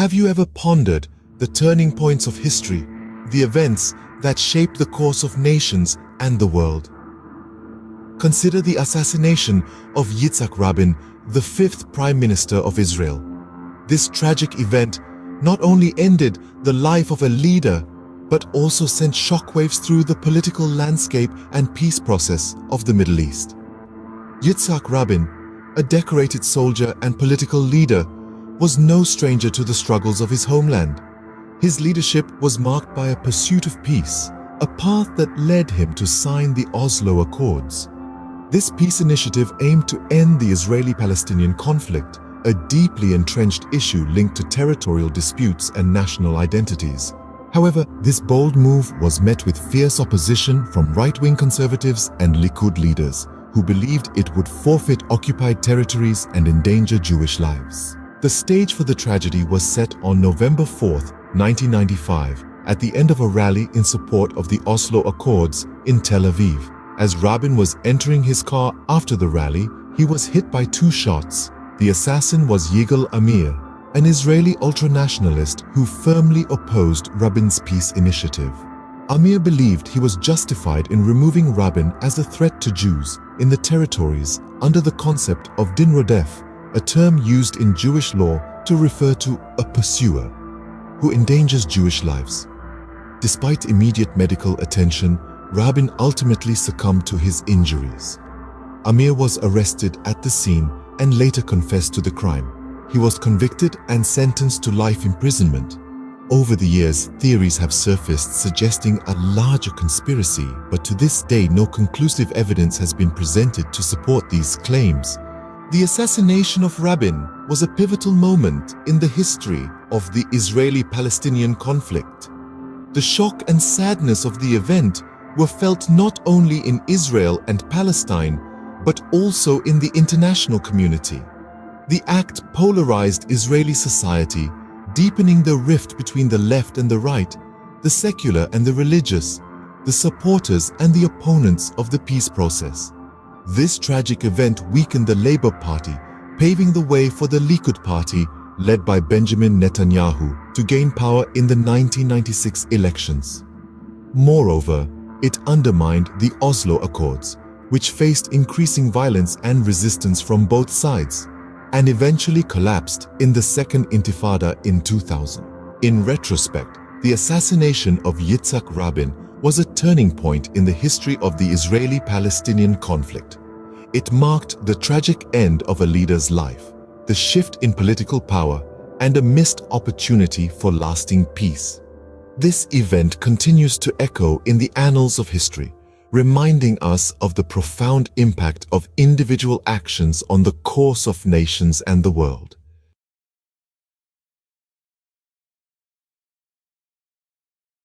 Have you ever pondered the turning points of history, the events that shape the course of nations and the world? Consider the assassination of Yitzhak Rabin, the fifth Prime Minister of Israel. This tragic event not only ended the life of a leader, but also sent shockwaves through the political landscape and peace process of the Middle East. Yitzhak Rabin, a decorated soldier and political leader, was no stranger to the struggles of his homeland. His leadership was marked by a pursuit of peace, a path that led him to sign the Oslo Accords. This peace initiative aimed to end the Israeli-Palestinian conflict, a deeply entrenched issue linked to territorial disputes and national identities. However, this bold move was met with fierce opposition from right-wing conservatives and Likud leaders, who believed it would forfeit occupied territories and endanger Jewish lives. The stage for the tragedy was set on November 4, 1995, at the end of a rally in support of the Oslo Accords in Tel Aviv. As Rabin was entering his car after the rally, he was hit by two shots. The assassin was Yigal Amir, an Israeli ultranationalist who firmly opposed Rabin's peace initiative. Amir believed he was justified in removing Rabin as a threat to Jews in the territories under the concept of Din Rodef, a term used in Jewish law to refer to a pursuer who endangers Jewish lives. Despite immediate medical attention, Rabin ultimately succumbed to his injuries. Amir was arrested at the scene and later confessed to the crime. He was convicted and sentenced to life imprisonment. Over the years, theories have surfaced suggesting a larger conspiracy, but to this day no conclusive evidence has been presented to support these claims. The assassination of Rabin was a pivotal moment in the history of the Israeli-Palestinian conflict. The shock and sadness of the event were felt not only in Israel and Palestine, but also in the international community. The act polarized Israeli society, deepening the rift between the left and the right, the secular and the religious, the supporters and the opponents of the peace process. This tragic event weakened the Labour Party, paving the way for the Likud Party, led by Benjamin Netanyahu, to gain power in the 1996 elections. Moreover, it undermined the Oslo Accords, which faced increasing violence and resistance from both sides and eventually collapsed in the Second Intifada in 2000. In retrospect, the assassination of Yitzhak Rabin was a turning point in the history of the Israeli-Palestinian conflict. It marked the tragic end of a leader's life, the shift in political power, and a missed opportunity for lasting peace. This event continues to echo in the annals of history, reminding us of the profound impact of individual actions on the course of nations and the world.